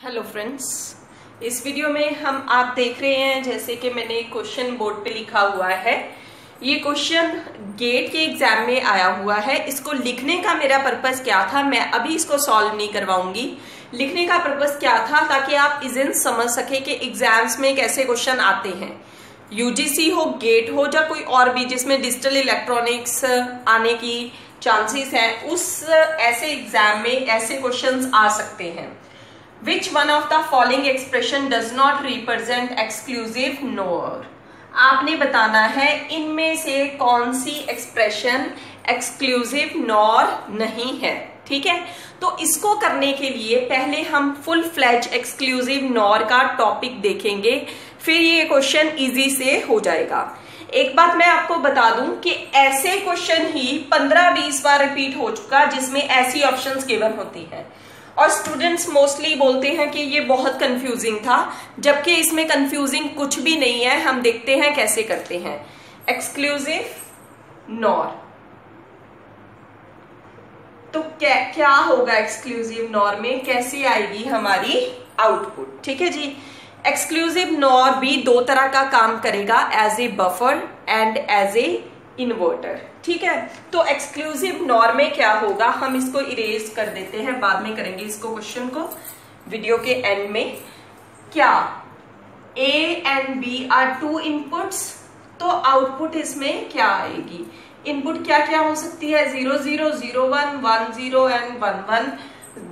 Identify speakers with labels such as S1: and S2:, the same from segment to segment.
S1: Hello friends इस video में हम आप देख रहे हैं, जैसे कि मैंने क्वेश्चन बोर्ड पे लिखा हुआ है। ये क्वेश्चन गेट के एग्ज़ाम में आया हुआ है। इसको लिखने का मेरा पर्पस क्या था, मैं अभी इसको सॉल्व नहीं करवाऊँगी। लिखने का पर्पस क्या था, ताकि आप इजन समझ सके कि एग्ज़ाम्स में कैसे क्वेश्चन आते हैं। यूजीसी हो गेट हो, या कोई और भी, जिसमें डिजिटल इलेक्ट्रॉनिक्स आने की चांसेस है, उस ऐसे एग्ज़ाम में ऐसे क्वेश्चंस आ सकते हैं। Which one of the following expression does not represent exclusive NOR आपने बताना है, इनमें से कौन सी एक्सप्रेशन एक्सक्लूसिव नॉर नहीं है? ठीक है? तो इसको करने के लिए पहले हम फुल फ्लैज एक्सक्लूसिव नॉर का टॉपिक देखेंगे, फिर ये क्वेश्चन इजी से हो जाएगा। एक बात मैं आपको बता दूँ कि ऐसे क्वेश्चन ही 15-20 बार रिपीट हो चुका जिसमें ऐसी ऑप्शंस गिवन होती हैं। और स्टूडेंट्स मोस्टली बोलते हैं कि ये बहुत कंफ्यूजिंग था, जबकि इसमें कंफ्यूजिंग कुछ भी नहीं है, हम देखते हैं कैसे करते हैं। एक्सक्लूसिव नॉर तो क्या क्या होगा एक्सक्लूसिव नॉर में? कैसे आएगी हमारी आउटपुट ठीक है जी? एक्सक्लूसिव नॉर भी दो तरह का काम करेगा as a buffer and as a inverter ठीक है? तो एक्सक्लूसिव नॉर में क्या होगा? हम इसको इरेज कर देते हैं, बाद में करेंगे इसको क्वेश्चन को वीडियो के एंड में। क्या? A and B are two inputs तो आउटपुट इसमें क्या आएगी? इनपुट क्या क्या हो सकती है? Zero zero zero one one zero and one one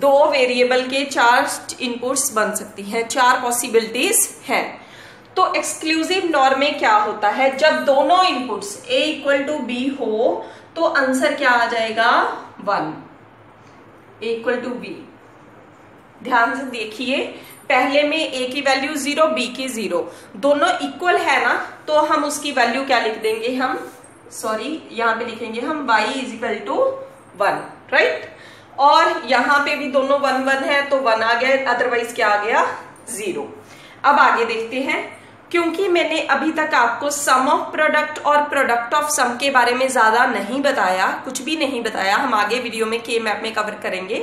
S1: दो वेरिएबल के चार इनपुट्स बन सकती हैं, चार पॉसिबिलिटीज हैं। तो एक्सक्लूसिव नॉर में क्या होता है? जब दोनों inputs A equal to B हो तो आंसर क्या आ जाएगा? वन इक्वल टू बी ध्यान से देखिए, पहले में ए की वैल्यू ज़ीरो बी की ज़ीरो दोनों इक्वल है ना तो हम उसकी वैल्यू क्या लिख देंगे हम? सॉरी यहाँ पे लिखेंगे हम y is equal to one right और यहाँ पे भी दोनों वन वन है तो वन आ गया अदरवाइज़ क्या आ गया? ज़ीरो अब आगे देखते हैं। क्योंकि मैंने अभी तक आपको सम ऑफ़ प्रोडक्ट और प्रोडक्ट ऑफ़ सम के बारे में ज़्यादा नहीं बताया, कुछ भी नहीं बताया। हम आगे वीडियो में के मैप में कवर करेंगे।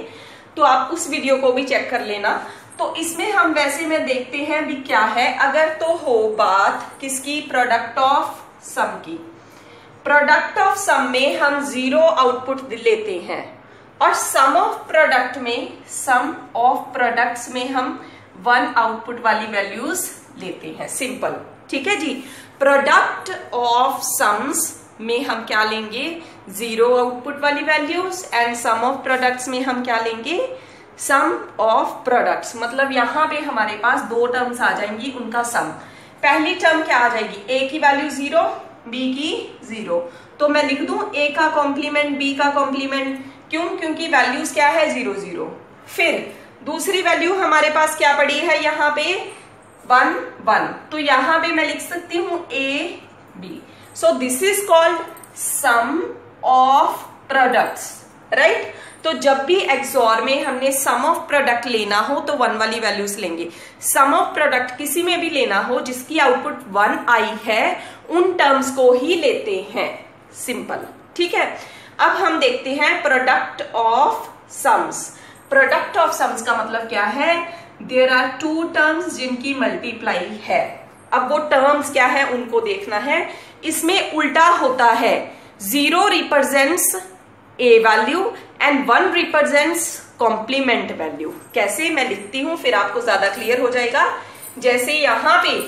S1: तो आप उस वीडियो को भी चेक कर लेना। तो इसमें हम वैसे में देखते हैं भी क्या है। अगर तो हो बात किसकी? प्रोडक्ट ऑफ़ सम की। प्रोडक्ट ऑफ़ सम में हम ज़ीरो आउटपुट लेते हैं। और सम ऑफ़ प्रोडक्ट में सम ऑफ़ प्रोडक्ट्स में हम वन आउटपुट वाली वैल्यूज़ लेते हैं। सिंपल ठीक है जी? प्रोडक्ट ऑफ़ सम्स में हम क्या लेंगे? ज़ीरो आउटपुट वाली values and sum of products में हम क्या लेंगे? सम ऑफ़ प्रोडक्ट्स मतलब यहाँ पे हमारे पास दो टर्म्स आ जाएँगी, उनका सम पहली टर्म क्या आ जाएगी? ए की वैल्यू ज़ीरो बी की ज़ीरो तो मैं लिख दू ए का कॉम्प्लीमेंट बी का कॉम्प्लीमेंट क्यों? क्योंकि वैल्यूज़ क्या है? ज़ीरो ज़ीरो फिर दूसरी वैल्यू हमारे पास क्या पड़ी है? यहाँ पे वन वन. तो यहाँ भी मैं लिख सकती हूँ A B so this is called sum of products right तो जब भी एक्सोर में हमने सम ऑफ़ प्रोडक्ट लेना हो तो वन वाली वैल्यूज़ लेंगे। सम ऑफ़ प्रोडक्ट किसी में भी लेना हो, जिसकी आउटपुट वन आई है, उन टर्म्स को ही लेते हैं। सिंपल ठीक है? अब हम देखते हैं product of sums product of sums का मतलब क्या है? देर आर टू टर्म्स जिनकी मल्टीप्लाई है। अब वो टर्म्स क्या है उनको देखना है। इसमें उल्टा होता है। Zero represents A value and one represents complement value कैसे मैं लिखती हूँ, फिर आपको ज़्यादा क्लियर हो जाएगा। जैसे यहाँ पे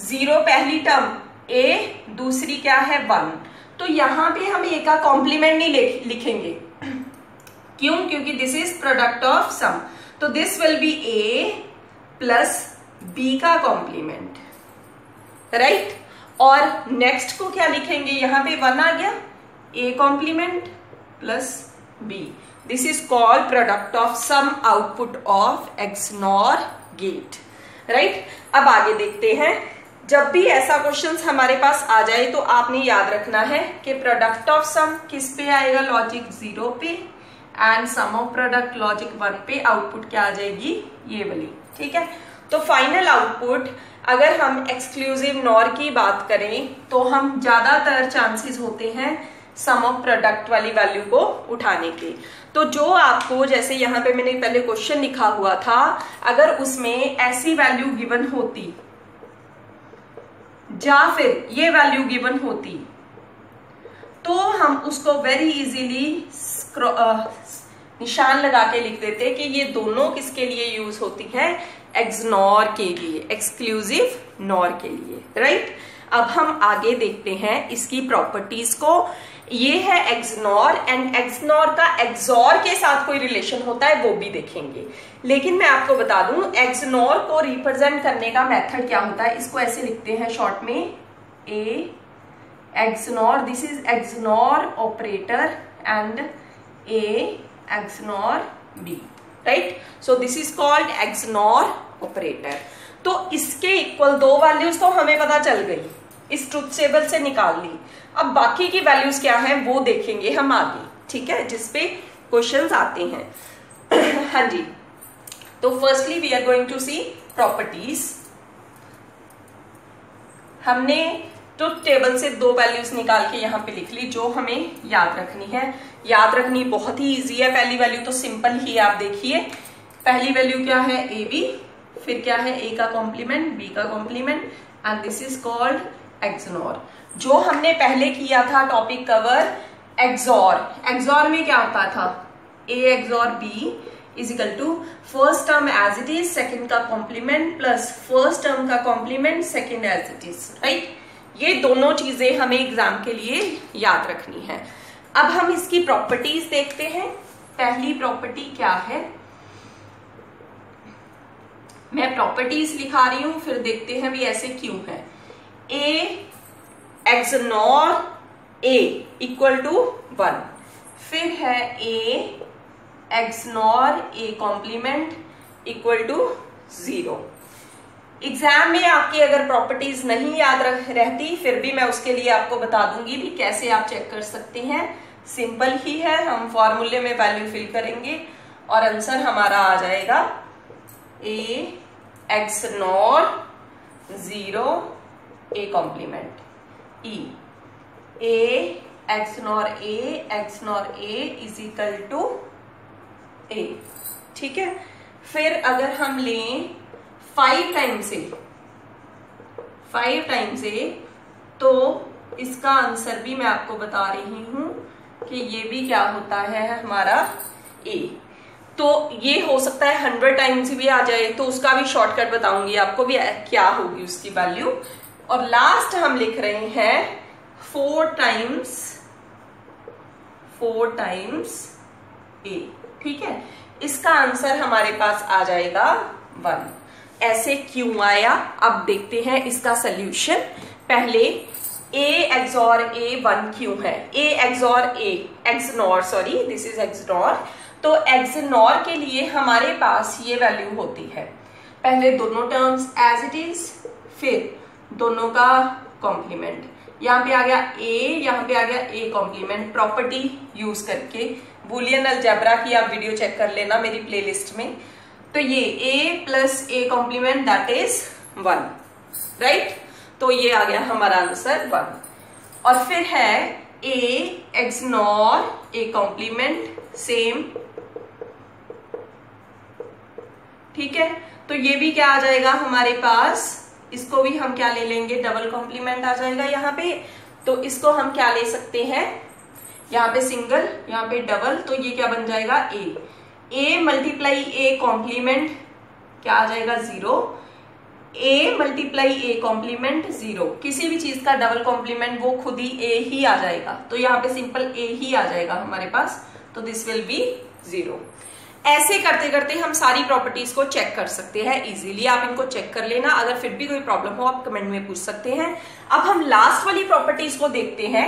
S1: ज़ीरो पहली टर्म ए दूसरी क्या है वन तो यहाँ पे हम ए का कॉम्प्लीमेंट नहीं लिखेंगे। क्यों? क्योंकि this is product of sum तो this will be A plus B का कॉम्प्लीमेंट राइट और नेक्स्ट को क्या लिखेंगे? यहाँ पे वन आ गया. A complement plus B this is called product of sum output of XNOR gate right अब आगे देखते हैं. जब भी ऐसा क्वेश्चन हमारे पास आ जाए तो आपने याद रखना है कि प्रोडक्ट ऑफ़ सम किस पे आएगा? लॉजिक ज़ीरो पे. And sum of product logic one पे आउटपुट क्या आ जाएगी? ये वाली, ठीक है? तो फाइनल आउटपुट अगर हम एक्सक्लूसिव नॉर की बात करें तो हम ज़्यादातर चांसेस होते हैं सम ऑफ़ प्रोडक्ट वाली वैल्यू को उठाने के। तो जो आपको, जैसे यहाँ पे मैंने पहले क्वेश्चन लिखा हुआ था, अगर उसमें ऐसी वैल्यू गिवन होती, या फिर ये वैल्यू गिवन होती तो हम उसको वेरी इजीली निशान लगा के लिख देते कि ये दोनों किसके लिए यूज़ होती है? एक्सनॉर के लिए एक्सक्लूसिव नॉर के लिए राइट अब हम आगे देखते हैं इसकी प्रॉपर्टीज़ को। ये है एक्सनॉर एंड एक्सनॉर का एक्सॉर के साथ कोई रिलेशन होता है, वो भी देखेंगे। लेकिन मैं आपको बता दूँ एक्सनॉर को रिप्रेजेंट करने का मेथड क्या होता है? इसको ऐसे लिखते हैं शॉर्ट में A XNOR this is XNOR operator and A XNOR B right so this is called XNOR operator तो इसके इक्वल दो वैल्यूज़ तो हमें पता चल गई। इस ट्रुथ टेबल से निकाल ली। अब बाकी की वैल्यूज़ क्या है, वो देखेंगे हम आगे, ठीक है? जिसपे क्वेश्चंस आते हैं। हाँ जी। तो firstly we are going to see properties हमने ट्रुथ टेबल से दो वैल्यूज़ निकाल के यहाँ पे लिख ली, जो हमें याद रखनी है। याद रखनी बहुत ही इजी है। पहली वैल्यू तो सिंपल ही आप देखिए। पहली वैल्यू क्या है? ए बी फिर क्या है? ए का कॉम्प्लीमेंट बी का complement and this is called XNOR जो हमने पहले किया था टॉपिक कवर एक्सोर एक्सोर में क्या होता था? A XOR B is equal to first term as it is second का कॉम्प्लीमेंट प्लस फ़र्स्ट टर्म का complement second as it is right ये दोनों चीज़ें हमें एग्ज़ाम के लिए याद रखनी है। अब हम इसकी प्रॉपर्टीज़ देखते हैं। पहली प्रॉपर्टी क्या है? मैं प्रॉपर्टीज़ लिखा रही हूँ, फिर देखते हैं भी ऐसे क्यों है। A XNOR A equal to one फिर है A XNOR A complement equal to zero exam में आपकी अगर प्रॉपर्टीज़ नहीं याद रहती, फिर भी मैं उसके लिए आपको बता दूँगी भी कैसे आप चेक कर सकते हैं। सिंपल ही है, हम फॉर्मूले में वैल्यू फिल करेंगे और आंसर हमारा आ जाएगा। A XNOR zero A complement E A XNOR A XNOR A is equal to A ठीक है? फिर अगर हम लें five times A five times A तो इसका आंसर भी मैं आपको बता रही हूँ कि ये भी क्या होता है हमारा ए तो ये हो सकता है हंड्रेड टाइम्स भी आ जाए तो उसका भी शॉर्टकट बताऊँगी आपको भी क्या होगी उसकी वैल्यू और लास्ट हम लिख रहे हैं four times four times A ठीक है? इसका आंसर हमारे पास आ जाएगा वन ऐसे क्यों आया? अब देखते हैं इसका सोल्यूशन पहले ए एक्सॉर ए वन क्यों है? A XOR A XNOR sorry this is XNOR तो एक्सनॉर के लिए हमारे पास ये वैल्यू होती है। पहले दोनों टर्म्स एज इट इज़ फिर दोनों का कॉम्प्लीमेंट यहाँ पे आ गया ए यहाँ पे आ गया ए कॉम्प्लीमेंट प्रॉपर्टी यूज़ करके बुलियन अलजेब्रा की आप वीडियो चेक कर लेना मेरी प्लेलिस्ट में। तो ये a plus A complement that is one right तो ये आ गया हमारा आंसर वन और फिर है a XNOR A complement same ठीक है? तो ये भी क्या आ जाएगा हमारे पास? इसको भी हम क्या ले लेंगे? डबल कॉम्प्लीमेंट आ जाएगा यहाँ पे. तो इसको हम क्या ले सकते हैं? यहाँ पे सिंगल यहाँ पे डबल तो ये क्या बन जाएगा? ए ए मल्टीप्लाई ए कॉम्प्लीमेंट क्या आ जाएगा zero A multiply A complement zero किसी भी चीज़ का डबल कॉम्प्लीमेंट वो खुद ही ए ही आ जाएगा। तो यहाँ पे सिंपल ए ही आ जाएगा हमारे पास। तो दिस विल बी ज़ीरो ऐसे करते करते हम सारी प्रॉपर्टीज़ को चेक कर सकते हैं इजीली आप इनको चेक कर लेना। अगर फिर भी कोई प्रॉब्लम हो, आप कमेंट में पूछ सकते हैं। अब हम लास्ट वाली प्रॉपर्टीज़ को देखते हैं।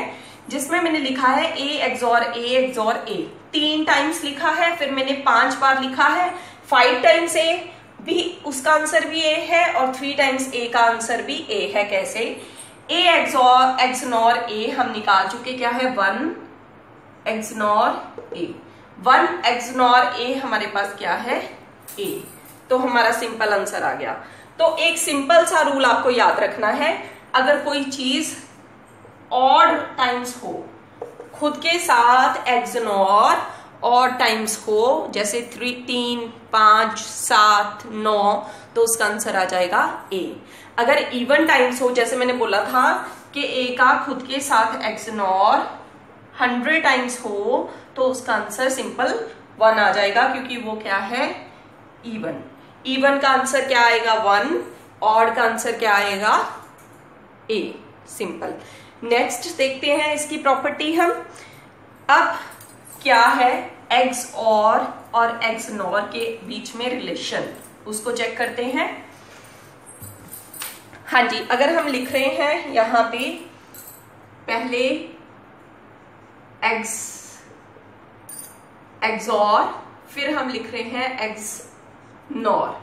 S1: जिसमें मैंने लिखा है ए एक्सॉर ए एक्सॉर ए तीन टाइम्स लिखा है, फिर मैंने पाँच बार लिखा है. फाइव टाइम्स ए भी उसका आंसर भी ए है और थ्री टाइम्स ए का आंसर भी ए है कैसे? ए एक्सॉर एक्सनॉर ए हम निकाल चुके, क्या है? One XNOR A one XNOR A हमारे पास क्या है? ए तो हमारा सिंपल आंसर आ गया. तो एक सिंपल सा रूल आपको याद रखना है. अगर कोई चीज़ ऑड टाइम्स हो। खुद के साथ एक्सनॉर और टाइम्स हो, जैसे थ्री तीन, पाँच, सात, नौ तो उसका आंसर आ जाएगा ए अगर इवन टाइम्स हो, जैसे मैंने बोला था कि ए का खुद के साथ एक्सनॉर हंड्रेड टाइम्स हो तो उसका आंसर सिंपल वन आ जाएगा, क्योंकि वो क्या है? इवन इवन का आंसर क्या आएगा? वन ऑड का आंसर क्या आएगा? ए सिंपल नेक्स्ट देखते हैं इसकी प्रॉपर्टी हम। अब क्या है एक्स और और एक्स नॉर के बीच में रिलेशन उसको चेक करते हैं। हाँ जी, अगर हम लिख रहे हैं यहाँ पे पहले एक्स एक्स और फिर हम लिख रहे हैं X NOR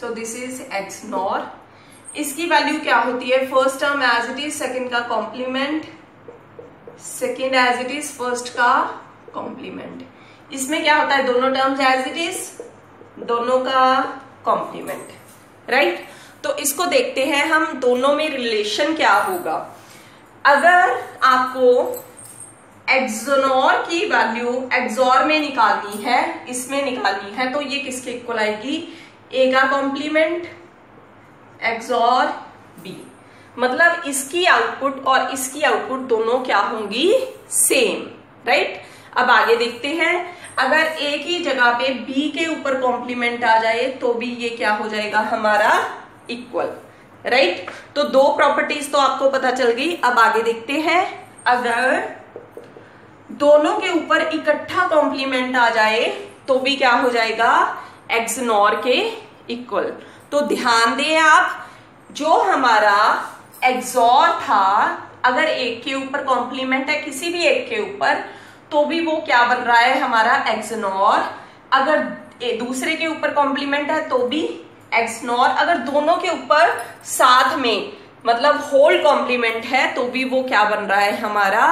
S1: so this is X NOR इसकी वैल्यू क्या होती है? First term as it is second का complement second as it is first का कॉम्प्लीमेंट इसमें क्या होता है? दोनों टर्म्स एज इट इज़ दोनों का कॉम्प्लीमेंट राइट right? तो इसको देखते हैं हम, दोनों में रिलेशन क्या होगा? अगर आपको एक्सोनोर की वैल्यू एक्सोर में निकालनी है, इसमें निकालनी है तो ये किसके इक्वल आएगी? ए का कॉम्प्लीमेंट एक्सोर बी मतलब इसकी आउटपुट और इसकी आउटपुट दोनों क्या होंगी? सेम राइट अब आगे देखते हैं। अगर ए की जगह पे बी के ऊपर कॉम्प्लीमेंट आ जाए तो भी ये क्या हो जाएगा? हमारा इक्वल राइट तो दो प्रॉपर्टीज़ तो आपको पता चल गई। अब आगे देखते हैं। अगर दोनों के ऊपर इकट्ठा कॉम्प्लीमेंट आ जाए तो भी क्या हो जाएगा? एक्स नॉर के इक्वल तो ध्यान दें आप, जो हमारा एग्जॉर था, अगर एक के ऊपर कॉम्प्लीमेंट है किसी भी एक के ऊपर तो भी वो क्या बन रहा है हमारा एक्सनॉर अगर दूसरे के ऊपर कॉम्प्लीमेंट है तो भी एक्सनॉर अगर दोनों के ऊपर साथ में मतलब होल कॉम्प्लीमेंट है तो भी वो क्या बन रहा है हमारा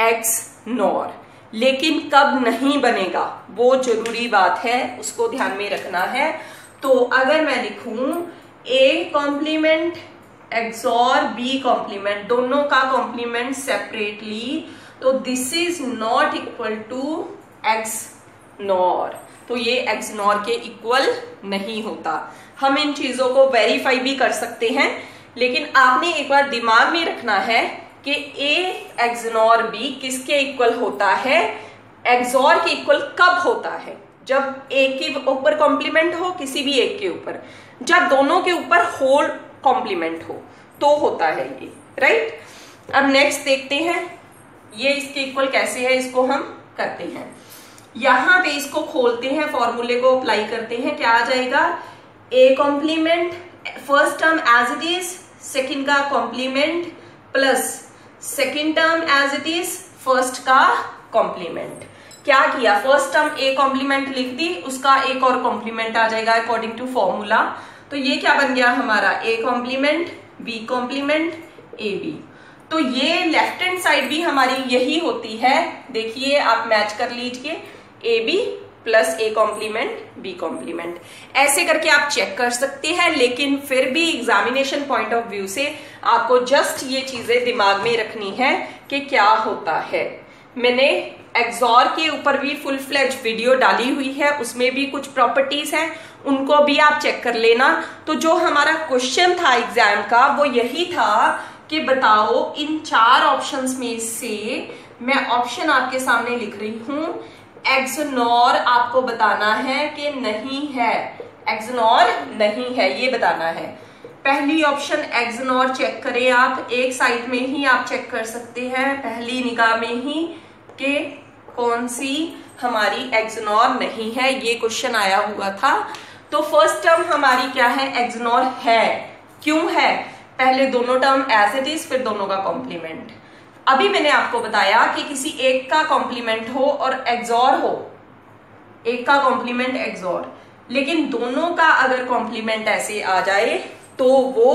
S1: एक्स नॉर लेकिन कब नहीं बनेगा, वो ज़रूरी बात है, उसको ध्यान में रखना है। तो अगर मैं लिखूं A complement XOR B complement दोनों का कॉम्प्लीमेंट सेपरेटली तो this is not equal to X NOR तो ये एक्स नॉर के इक्वल नहीं होता। हम इन चीज़ों को वेरीफाई भी कर सकते हैं, लेकिन आपने एक बार दिमाग में रखना है कि ए एक्सनॉर बी किसके इक्वल होता है? एक्सॉर के इक्वल कब होता है? जब एक के ऊपर कॉम्प्लीमेंट हो, किसी भी एक के ऊपर। जब दोनों के ऊपर होल कॉम्प्लीमेंट हो तो होता है ये राइट अब नेक्स्ट देखते हैं, ये इसके इक्वल कैसे है, इसको हम करते हैं। यहाँ पे इसको खोलते हैं फॉर्मूले को अप्लाई करते हैं, क्या आ जाएगा? A complement first term as it is second का complement plus second term as it is first का कॉम्प्लीमेंट क्या किया? फ़र्स्ट टर्म ए कॉम्प्लीमेंट लिख दी, उसका एक और कॉम्प्लीमेंट आ जाएगा अकॉर्डिंग टू फॉर्मूला तो ये क्या बन गया हमारा? A complement B complement A B तो ये लेफ़्ट हैंड साइड भी हमारी यही होती है. देखिए, आप मैच कर लीजिए. A B plus A complement B complement ऐसे करके आप चेक कर सकते हैं, लेकिन फिर भी एग्जामिनेशन पॉइंट ऑफ़ व्यू से आपको जस्ट ये चीज़ें दिमाग में रखनी है कि क्या होता है. मैंने एग्जॉर के ऊपर भी फुल फ्लेज वीडियो डाली हुई है, उसमें भी कुछ प्रॉपर्टीज़ हैं, उनको भी आप चेक कर लेना। तो जो हमारा क्वेश्चन था एग्ज़ाम का, वो यही था कि बताओ, इन चार ऑप्शंस में से मैं ऑप्शन आपके सामने लिख रही हूँ। एक्सनॉर आपको बताना है कि नहीं है। एक्सनॉर नहीं है, ये बताना है। पहली ऑप्शन एक्सनॉर चेक करें आप। एक साइड में ही आप चेक कर सकते हैं, पहली निगाह में ही कि कौन सी हमारी एक्सनॉर नहीं है? ये क्वेश्चन आया हुआ था। तो फ़र्स्ट टर्म हमारी क्या है? एक्सनॉर है। क्यों है? पहले दोनों टर्म एज इट इज़ फिर दोनों का कॉम्प्लीमेंट अभी मैंने आपको बताया कि किसी एक का कॉम्प्लीमेंट हो और एग्जॉर हो। एक का कॉम्प्लीमेंट एग्जॉर लेकिन दोनों का अगर कॉम्प्लीमेंट ऐसे आ जाए तो वो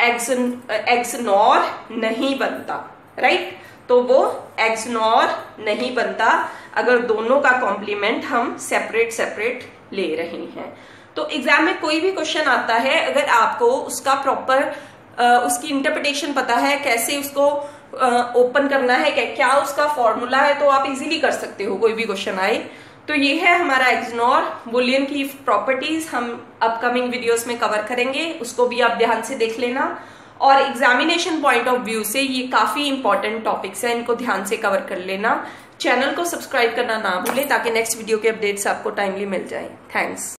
S1: एक्स एक्सनॉर नहीं बनता। राइट तो वो एक्सनॉर नहीं बनता। अगर दोनों का कॉम्प्लीमेंट हम सेपरेट सेपरेट ले रहे हैं। तो एग्ज़ाम में कोई भी क्वेश्चन आता है, अगर आपको उसका प्रॉपर उसकी इंटरप्रिटेशन पता है, कैसे उसको ओपन करना है, क्या क्या उसका फॉर्मूला है तो आप इजीली कर सकते हो, कोई भी क्वेश्चन आए। तो ये है हमारा एक्सनोर बुलियन की प्रॉपर्टीज़ हम अपकमिंग वीडियोस में कवर करेंगे, उसको भी आप ध्यान से देख लेना। और एग्जामिनेशन पॉइंट ऑफ़ व्यू से ये काफ़ी इंपॉर्टेंट टॉपिक्स हैं, इनको ध्यान से कवर कर लेना। चैनल को सब्सक्राइब करना ना भूलें, ताकि नेक्स्ट वीडियो के अपडेट्स आपको टाइमली मिल जाए। थैंक्स